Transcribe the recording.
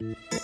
You.